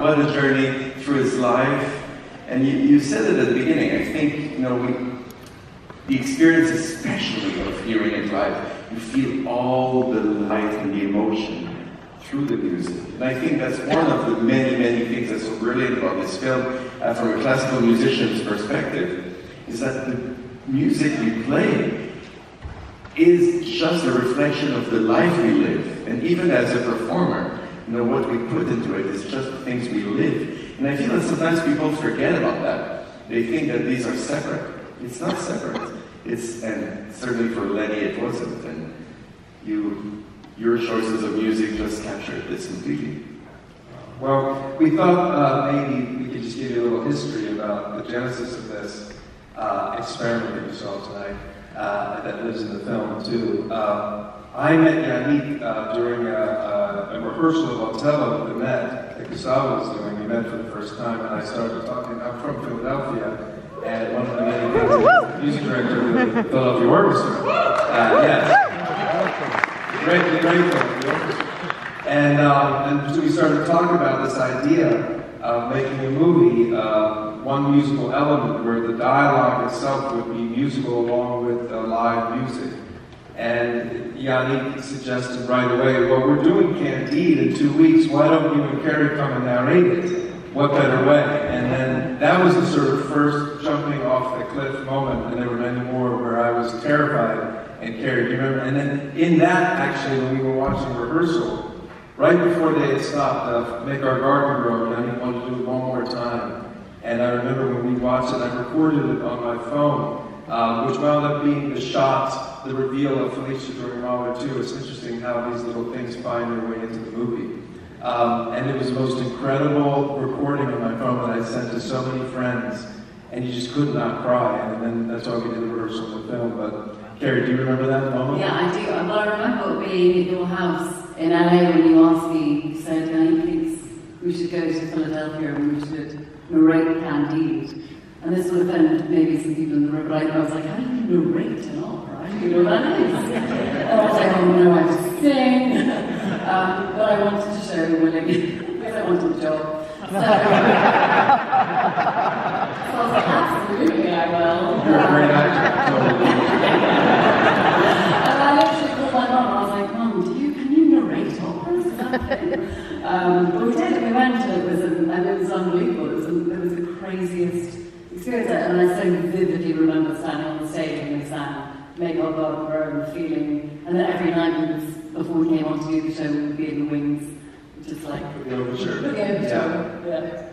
what a journey through his life. And you, you said it at the beginning. I think you know we, the experience, especially of hearing it live, you feel all the light and the emotion through the music. And I think that's one of the many, many things that's so brilliant about this film, uh, from a classical musician's perspective, is that the music we play is just a reflection of the life we live. And even as a performer, you know, what we put into it is just the things we live. And I feel that sometimes people forget about that. They think that these are separate. It's not separate. It's, and certainly for Lenny it wasn't. And you, your choices of music just captured this completely. Well, we thought uh, maybe we could just give you a little history about the genesis of this uh, experiment that you saw tonight uh, that lives in the film too. Uh, I met Yannick uh, during a, a, a, rehearsal of Otello, the Met that Gustavo was doing. We met for the first time, and I started talking. I'm from Philadelphia, and one of the many music director of the Philadelphia Orchestra. Uh, yes, great, great Philadelphia And, um, and so we started talking about this idea of making a movie, uh, one musical element where the dialogue itself would be musical along with uh, live music. And Yannick suggested right away, well, we're doing Candide in two weeks. Why don't you and Carey come and narrate it? What better way? And then that was the sort of first jumping off the cliff moment, and there were many more where I was terrified. And Carey, do you remember? And then in that, actually, when we were watching rehearsal, right before they had stopped, uh, Make Our Garden Grow, Yannick wanted to do it one more time. And I remember when we watched it, I recorded it on my phone, um, which wound up being the shot, the reveal of Felicia during Mahler 2. It's interesting how these little things find their way into the movie. Um, and it was the most incredible recording on my phone that I sent to so many friends, and you just could not cry. And then that's why we did the rehearsal of the film. But Carey, do you remember that moment? Yeah, I do. Well, I remember being at your house in LA when you asked me, you said, please, we should go to Philadelphia and we should narrate Candide. And this would offend maybe some people in the room, but I, was like, how do you narrate an opera? You know what that is? And I was like, oh no, I just sing. um, but I wanted to show Willie, because I wanted a job. So, so I was like, absolutely, I will. You're a great actor. and I actually called my mum, I was like, Mum, do you, can you narrate operas? um, but we did, we went, and it was, and it was unbelievable. It was, it was the craziest experience. And I so vividly remember standing on the stage and we sang Make Our God Grow and feeling, and then every night before we came on to do the show, we would be in the wings, just like the overture. The overture. Yeah. yeah.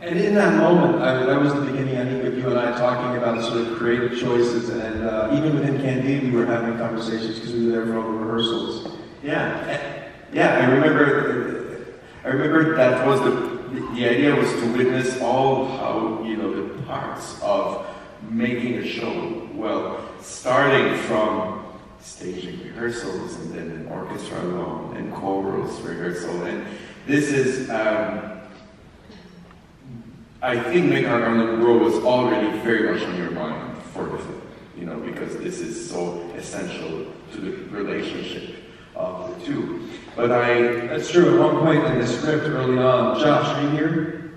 And in that moment, I, that was the beginning, I think, of you and I talking about sort of creative choices. And uh, even within Candide, we were having conversations because we were there for all the rehearsals. Yeah, yeah. I remember. I remember that was the the idea was to witness all how you know the parts of making a show. Well, starting from staging rehearsals and then an orchestra alone and chorus rehearsal, and this is. Um, I think Make Our Garden Grow was already very much on your mind for the film, you know, because this is so essential to the relationship of the two. But I. That's true. At one point in the script early on, Josh, are you here?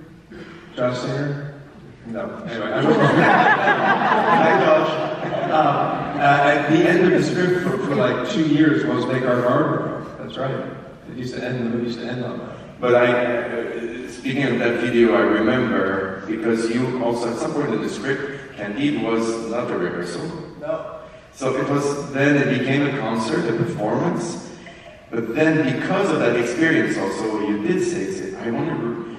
Josh Singer? No. Anyway, I don't. Hi, Josh. Um, uh, at the end of the script for, for like two years was Make Our Garden That's right. It used to end, the movie used to end on that. But I, uh, speaking of that video, I remember because you also at some point in the script, Candide was not a rehearsal. No. So it was then it became a concert, a performance, but then because of that experience also, you did say, I want to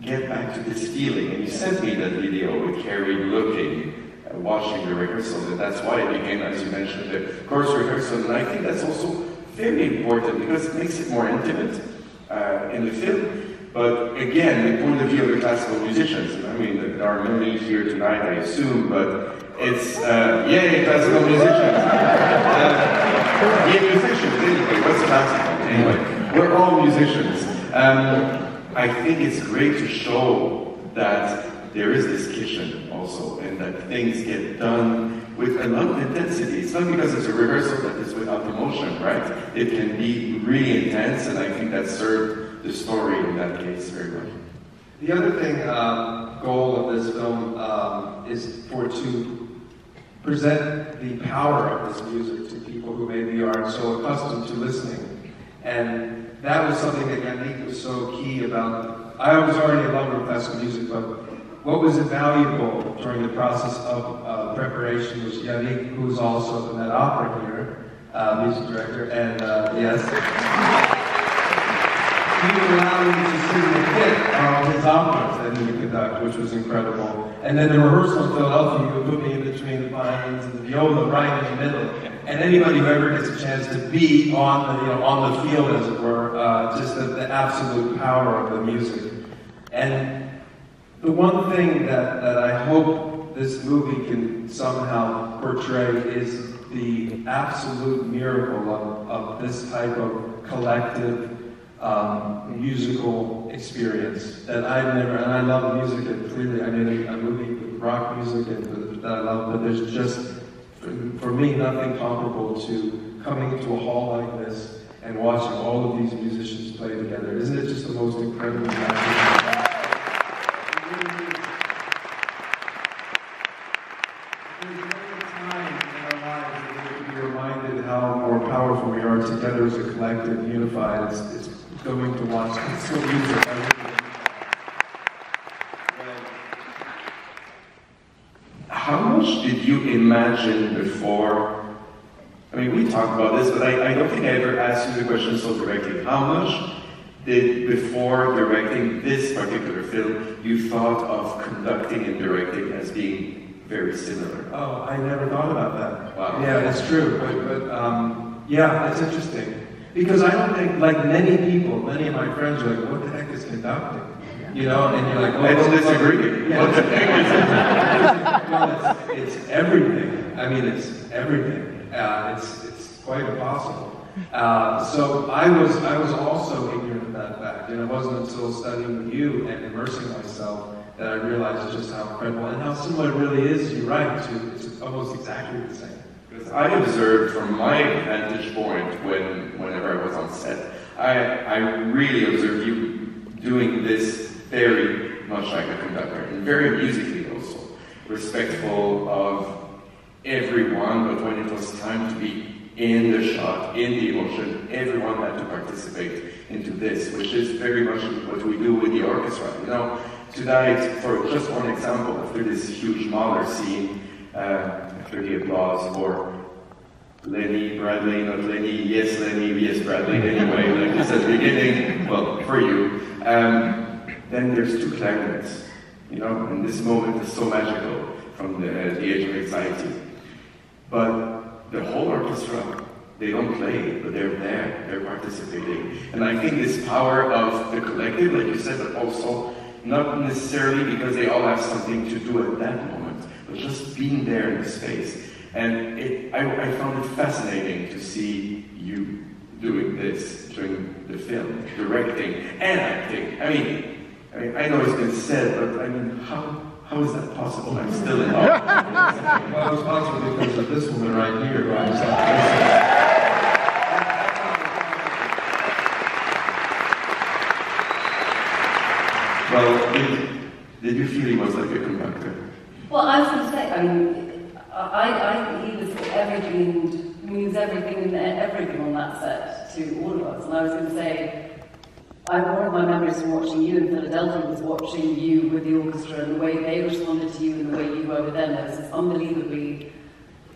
get back to this feeling. And you sent me that video with Carey looking, uh, watching the rehearsal. And that's why it became, as you mentioned, the chorus rehearsal. And I think that's also very important because it makes it more intimate uh, in the film. But again, the point of view of the classical musicians, I mean, there are many here tonight, I assume, but it's, uh, yay, classical musicians. Uh, yeah, musicians, anyway, what's classical? Anyway, we're all musicians. Um, I think it's great to show that there is this kitchen also, and that things get done with a lot of intensity. It's not because it's a rehearsal that is without emotion, right? It can be really intense, and I think that served the story in that case very well. The other thing, uh, goal of this film um, is for to present the power of this music to people who maybe aren't so accustomed to listening. And that was something that Yannick was so key about. I was already a lover of classical music, but what was invaluable during the process of uh, preparation was Yannick, who's also the Met Opera here, uh, music director, and uh, yes he to see the hit of his operas that he would conduct, which was incredible. And then the rehearsal in Philadelphia, he would put me in between the violins and the viola, right in the middle. And anybody who ever gets a chance to be on the, you know, on the field, as it were, uh, just the, the absolute power of the music. And the one thing that, that I hope this movie can somehow portray is the absolute miracle of, of this type of collective um, musical experience that I've never, and I love music, and clearly I a, a movie with rock music and that I love, but there's just, for, me, nothing comparable to coming into a hall like this and watching all of these musicians play together. Isn't it just the most incredible magic? how more powerful we are together as a collective, unified. It's going to watch classical music. How much did you imagine before? I mean, we talked about this, but I, I don't think I ever asked you the question so directly. How much did, before directing this particular film, you thought of conducting and directing as being very similar? Oh, I never thought about that. Wow. Yeah, it's true, but, but um, yeah, that's interesting. Because I don't think, like many people, many of my friends are like, what the heck is conducting? You know, and you're like, well, don't disagree. Yeah, what the heck is well, it's, it's, everything. I mean, it's everything. Uh, it's, it's quite impossible. Uh, so I was, I was also ignorant of that fact. And it wasn't until studying with you and immersing myself that I realized just how incredible and how similar it really is, you're right, to, it's almost exactly the same. I observed from my vantage point when, whenever I was on set, I, I really observed you doing this very much like a conductor, and very musically also, respectful of everyone, but when it was time to be in the shot, in the emotion, everyone had to participate into this, which is very much what we do with the orchestra. You know, tonight, for just one example, after this huge Mahler scene, uh, after the applause for Lenny, Bradley, not Lenny, yes Lenny, yes Bradley, anyway, like this at the beginning, well, for you. Um, then there's two clarinets, you know, and this moment is so magical from the, uh, the age of anxiety. But the whole orchestra, they don't play, but they're there, they're participating. And I think this power of the collective, like you said, but also not necessarily because they all have something to do at that moment, but just being there in the space. And it, I, I found it fascinating to see you doing this during the film, directing and acting. I mean, I, mean, I know it's been said, but I mean, how, how is that possible? I'm still in awe. well, it's possible because of this woman right here, right? Well, did, did you feel he was like a conductor? Well, I was going to say, I mean, I, I, he was everything, he was everything and everything on that set to all of us. And I was going to say, I, one of my memories from watching you in Philadelphia was watching you with the orchestra and the way they responded to you and the way you were with them. There was this unbelievably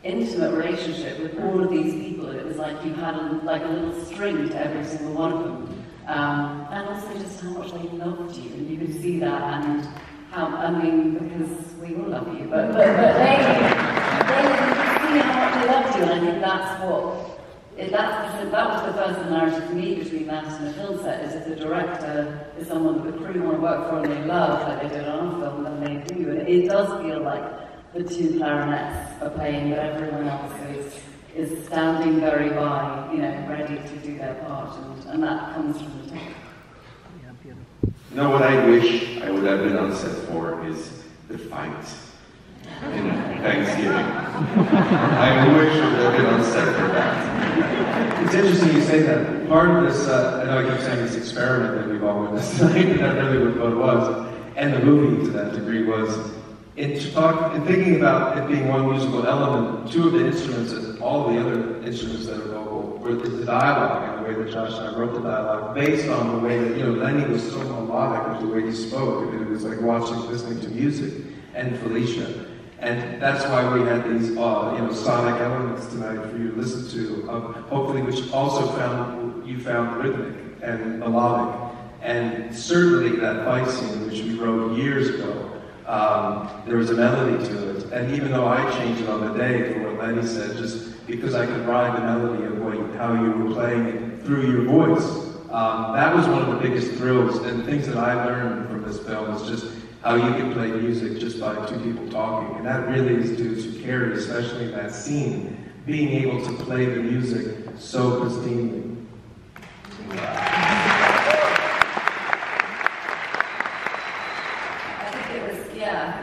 intimate relationship with all of these people. It was like you had a, like a little string to every single one of them. Um, and also just how much they loved you, and you could see that, and how, I mean, because we all love you, but, but, but they see how much they loved you, and I think that's what, it, that's, that was the first similarity for me between that and a film set, is if the director is someone that the crew want to work for and they love, like they did on our film, then they do, and it does feel like the two clarinets are playing, but everyone else is is standing very by, you know, ready to do their part, and, and that comes from the top. You know what I wish I would have been on set for is the fight. In Thanksgiving. I wish I on set for that. It's interesting you say that. Part of this, uh, I know I keep saying this experiment that we've all witnessed tonight, that really what it was. And the movie, to that degree, was in, talk, in thinking about it being one musical element, two of the instruments and all the other instruments that are vocal were the dialogue and the way that Josh and I wrote the dialogue based on the way that, you know, Lenny was so melodic with the way he spoke. It was like watching, listening to music, and Felicia. And that's why we had these, uh, you know, sonic elements tonight for you to listen to, um, hopefully which also found, you found rhythmic and melodic. And certainly that fight scene, which we wrote years ago, um, there was a melody to it. And even though I changed it on the day for what Lenny said, just because I could ride the melody of what, how you were playing it through your voice, um, that was one of the biggest thrills. And things that I learned from this film is just how you can play music just by two people talking. And that really is due to Carey, especially in that scene, being able to play the music so pristinely.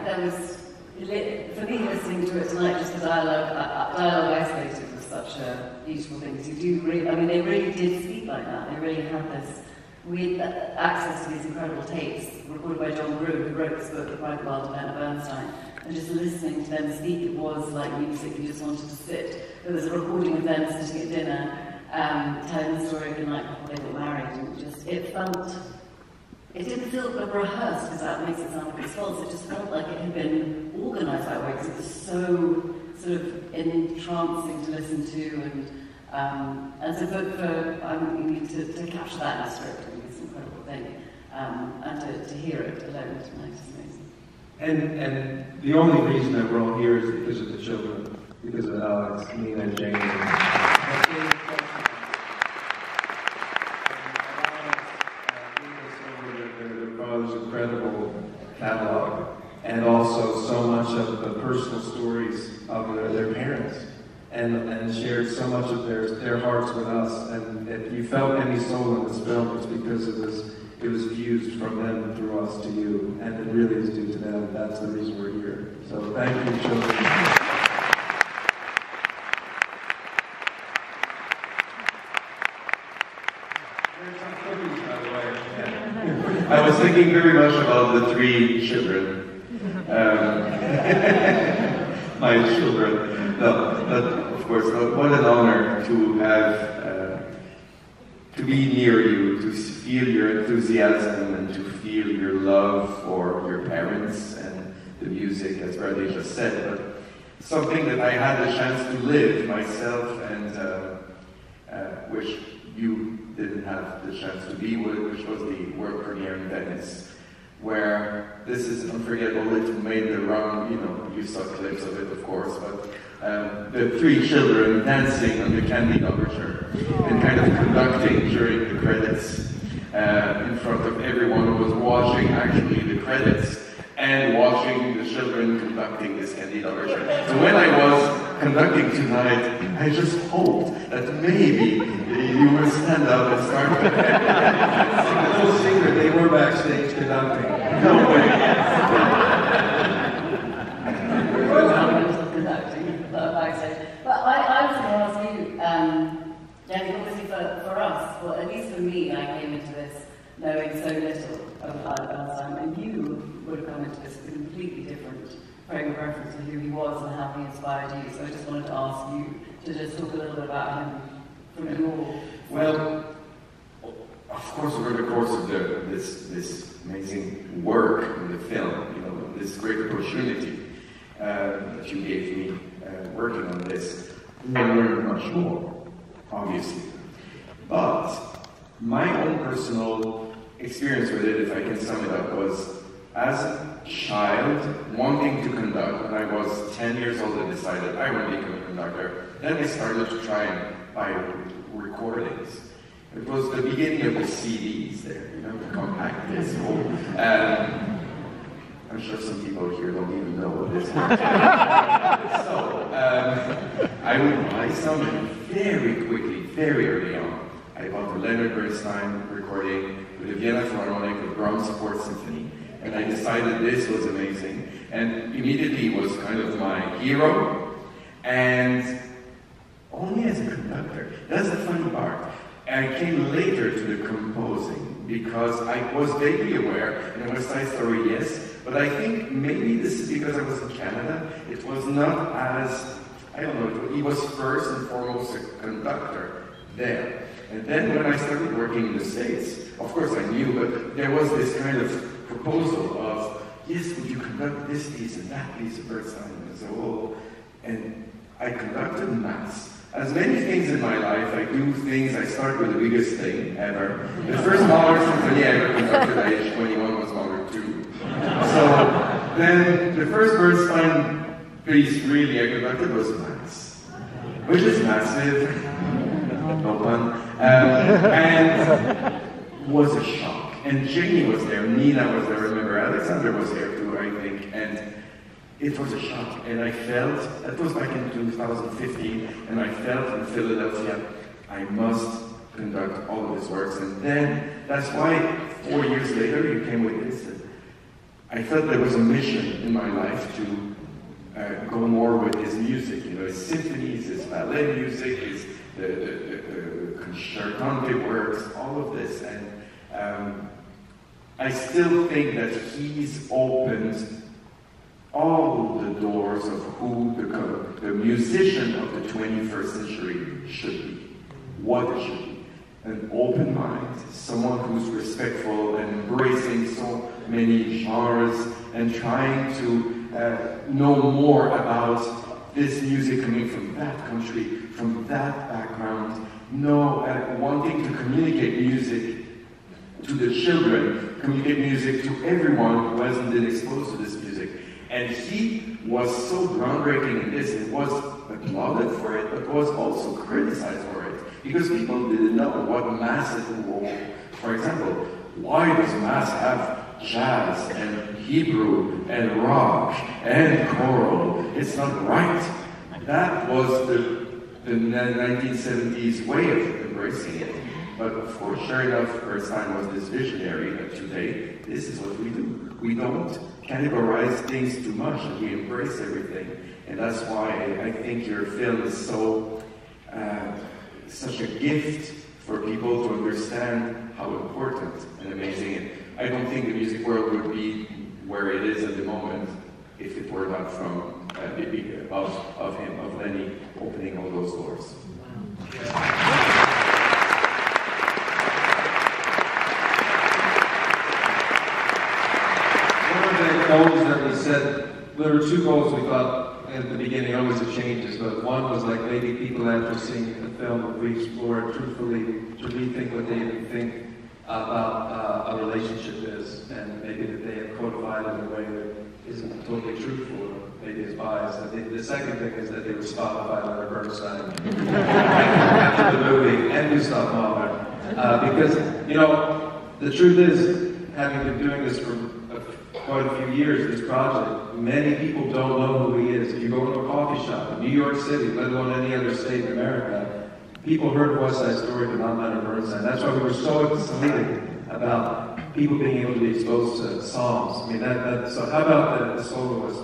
there was, for me listening to it tonight, just the dialogue, dialogue isolated was such a beautiful thing. Because you do really, I mean, they really did speak like that. They really had this, had uh, access to these incredible tapes recorded by John Gruen, who wrote this book, The Private World of Leonard Bernstein. And just listening to them speak, it was like music, you just wanted to sit. There was a recording of them sitting at dinner, um, telling the story of the night before they got married. And it just, it felt it didn't feel rehearsed because that makes it sound like it's false. It just felt like it had been organised that way because it was so sort of entrancing to listen to and um, and so for, for um, need to, to capture that in a script I think it's an incredible thing um, and to, to hear it alone tonight is amazing. And and the only reason that we're all here is because of the children, because of Alex, Nina, and Jane. incredible catalog, and also so much of the personal stories of their, their parents, and, and shared so much of their, their hearts with us. And if you felt any soul in this film, it's because it was it was fused from them through us to you, and it really is due to them. That's the reason we're here. So thank you, children. I was thinking very much about the three children. Um, my children. No, but of course, what an honor to have, uh, to be near you, to feel your enthusiasm and to feel your love for your parents and the music, as Bradley just said. But something that I had the chance to live myself and uh, uh, which you didn't have the chance to be with, which was the world premiere in Venice, where this is unforgettable. It made the round, you know, you saw clips of it, of course, but um, the three children dancing on the Candide Overture and kind of conducting during the credits uh, in front of everyone who was watching actually the credits and watching the children conducting this Candide Overture. So when I was conducting tonight, I just hoped that maybe you would stand up and start. a little secret, they were backstage conducting. No way. But I, I was going to ask you, um, Jenny, obviously for, for us, well, at least for me, I came into this knowing so little about Bernstein, and you would have come into this completely different frame of reference to who he was and how he inspired you. So I just wanted to ask you to just talk a little bit about him from your. Well, of course, over the course of the, this this amazing work in the film, you know, this great opportunity uh, that you gave me uh, working on this, I learned much more, obviously. But my own personal experience with it, if I can sum it up, was as a child wanting to conduct. When I was 10 years old, I decided I want to become a conductor. Then I started to try and buy recordings. It was the beginning of the CDs there, you know, the compact disc. Um, I'm sure some people here don't even know what this is. so, um, I would buy some very quickly, very early on. The Leonard Bernstein recording with the Vienna Philharmonic with Brahms Fourth Symphony. And I decided this was amazing. And immediately was kind of my hero. And only as a conductor. That's the funny part. I came later to the composing because I was vaguely aware, and West Side Story, yes, but I think maybe this is because I was in Canada. It was not as, I don't know, he was first and foremost a conductor there. And then when I started working in the States, of course I knew, but there was this kind of proposal of, yes, would you conduct this piece and that piece of Bernstein as a whole? And I conducted mass. As many things in my life, I do things, I start with the biggest thing ever. The first Mahler symphony I ever conducted at age 21 was Mahler 2. So then the first Bernstein piece really I conducted was Mass, which is massive, no pun, um, and was a shock. And Jamie was there, Nina was there, remember, Alexander was there too, I think, and it was a shock. And I felt, that was back in 2015, and I felt in Philadelphia, I must conduct all of his works. And then, that's why four years later, you came with this. I felt there was a mission in my life to uh, go more with his music, you know, his symphonies, his ballet music, his the, the, works, all of this. And um, I still think that he's opened all the doors of who the, the musician of the 21st century should be, what it should be. An open mind, someone who's respectful and embracing so many genres and trying to uh, know more about this music coming from that country, from that background, No, uh, wanting to communicate music to the children, communicate music to everyone who hasn't been exposed to this music. And he was so groundbreaking in this, and was applauded for it, but was also criticized for it. Because people didn't know what mass is. For example, why does mass have jazz and Hebrew and rock and choral? It's not right. That was the, the 1970s way of embracing it. But of course, sure enough, Bernstein was this visionary that today, this is what we do. We don't categorize things too much, and we embrace everything. And that's why I think your film is so, uh, such a gift for people to understand how important and amazing it. I don't think the music world would be where it is at the moment if it were not from uh, of, of him, of Lenny, opening all those doors. One of the goals that we set, there were two goals we thought at the beginning, always it changes, but one was like maybe people after seeing the film would re-explore truthfully to rethink what they even think about uh, a relationship is, and maybe that they have codified in a way that isn't totally truthful, or maybe is biased. I think the second thing is that they were Spotify Leonard Bernstein after the movie, and Gustav Mahler. Uh, because, you know, the truth is, having been doing this for quite a few years, this project, many people don't know who he is. If you go to a coffee shop in New York City, let alone any other state in America, people heard West Side Story but not Leonard Bernstein. That's why we were so excited about people being able to be exposed to songs. I mean, that, that so how about the, the soloist?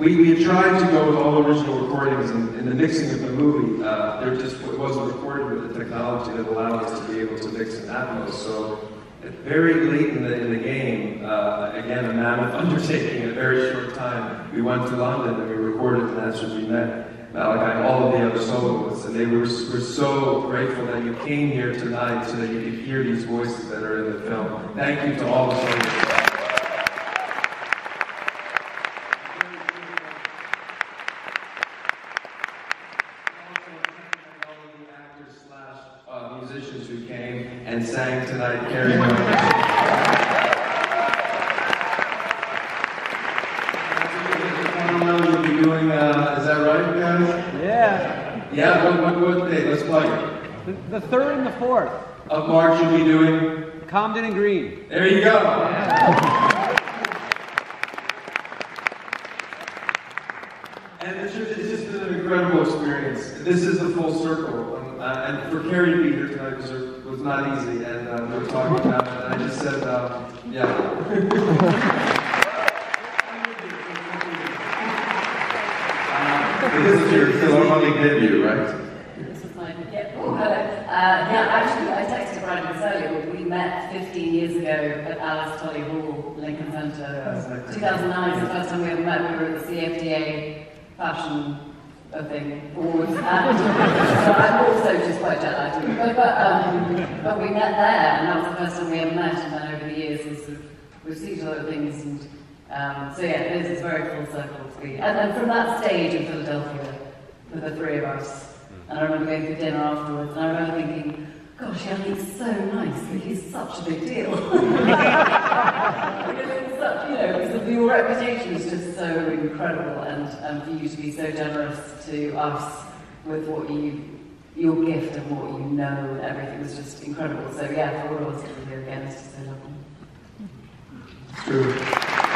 we, we had tried to go with all original recordings in, in the mixing of the movie. Uh, there just wasn't recorded with the technology that allowed us to be able to mix in Atmos. So very late in the, in the game, uh, again, a mammoth undertaking in a very short time, we went to London and we recorded, and that's when we met Malachi and all of the other soloists. And they were, were so grateful that you came here tonight so that you could hear these voices that are in the film. Thank you to all the soloists. and sang tonight, Carey We'll be doing uh, Yeah, what, what, what day? Let's plug it. The, the third and the fourth. Of March, you'll be doing. Comden and Green. There you go. And it's just, it's just been an incredible experience. This is the full circle. Um, uh, and for Carey to be here tonight was, was not easy. And uh, we were talking about it. And I just said, um, yeah. This is your Philharmonic debut, right? This is my, yeah. Uh, yeah, actually, I texted this earlier, we met 15 years ago at Alice Tully Hall, Lincoln Centre. 2009 is the first time we ever met. We were at the CFDA fashion uh, thing. And so I'm also just quite jet lagged. But, but, um, but we met there, and that was the first time we ever met. And then over the years, we've, sort of, we've seen other things. And, um, so yeah, this is very full circle to be. And then from that stage in Philadelphia, with the three of us, and I remember going for dinner afterwards, and I remember thinking, gosh, yeah, he's so nice, but he's such a big deal. because it's your reputation is just so incredible, and um, for you to be so generous to us with what you, your gift and what you know and everything was just incredible. So yeah, for all of us to be here again is just so lovely. True.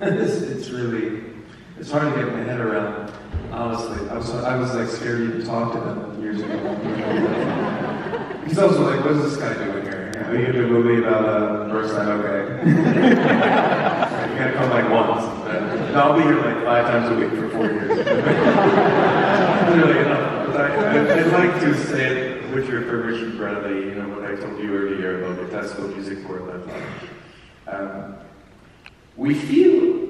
Uh, it's really, it's hard to get my head around. Honestly, I was, I was like scared to even talk to them years ago. He's also like, what is this guy doing here? You gonna do a movie about a uh, Bernstein? Okay. you gotta come like once. And I'll be here like five times a week for four years. Literally enough. I, I, I'd like to say it with your permission, Bradley, you know, what I told you earlier about the classical music for that um, We feel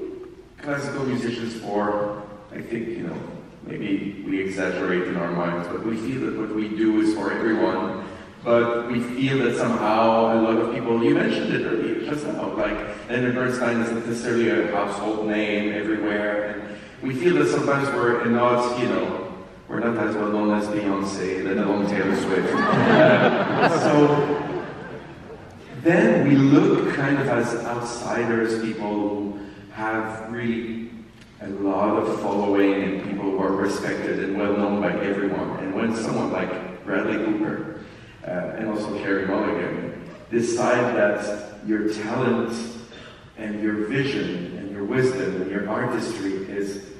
classical musicians for, I think, you know, maybe we exaggerate in our minds, but we feel that what we do is for everyone. But we feel that somehow a lot of people, you mentioned it earlier just now, like Leonard Bernstein isn't necessarily a household name everywhere. And we feel that sometimes we're not, you know, we're not as well known as Beyonce, let alone Taylor Swift. So then we look kind of as outsiders, people who have really a lot of following and people respected and well known by everyone. And when someone like Bradley Cooper uh, and also Carey Mulligan decide that your talent and your vision and your wisdom and your artistry is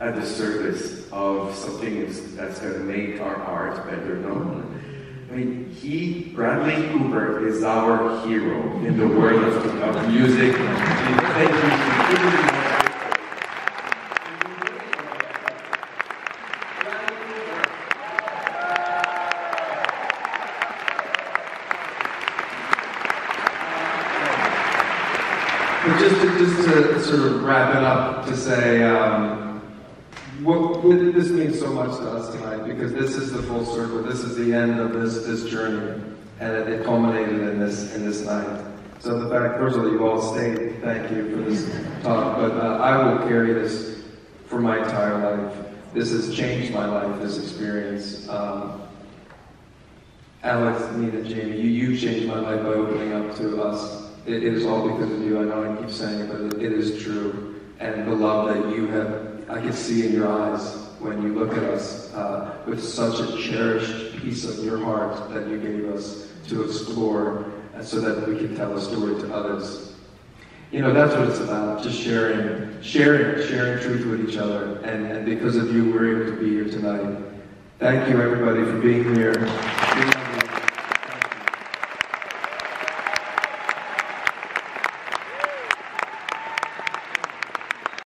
at the service of something that's going to make our art better known. I mean, he, Bradley Cooper, is our hero in the world of, of music. Thank you. But just to, just to sort of wrap it up, to say um, what, what this means so much to us tonight because this is the full circle. This is the end of this this journey, and it, it culminated in this in this night. So the fact, first of all, you all stayed. Thank you for this talk. But uh, I will carry this for my entire life. This has changed my life. This experience. Um, Alex, Nina, Jamie, you, you changed my life by opening up to us it is all because of you. I know I keep saying it, but it is true. And the love that you have, I can see in your eyes when you look at us uh, with such a cherished piece of your heart that you gave us to explore and so that we can tell a story to others. You know, that's what it's about, just sharing, sharing, sharing truth with each other. And, and because of you, we're able to be here tonight. Thank you, everybody, for being here.